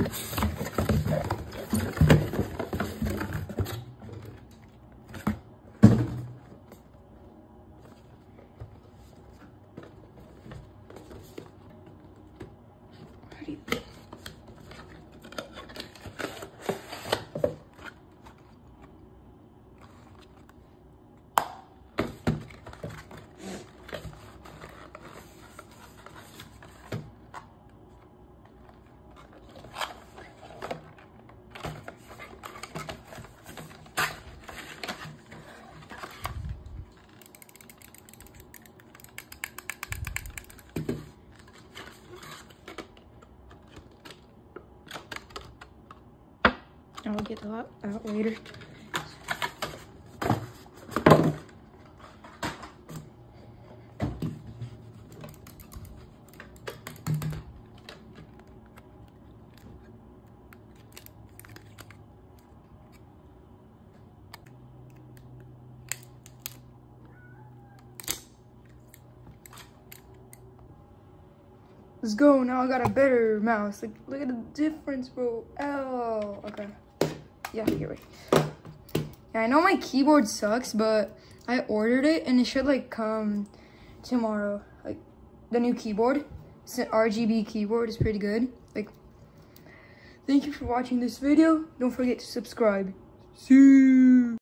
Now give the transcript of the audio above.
Alrighty. I'll get that out later. Let's go. Now I got a better mouse. Like, look at the difference, bro. Oh, okay. Yeah, here we. Yeah, I know my keyboard sucks, but I ordered it and it should like come tomorrow. Like the new keyboard, it's an RGB keyboard. It's pretty good. Like, thank you for watching this video. Don't forget to subscribe. See. You.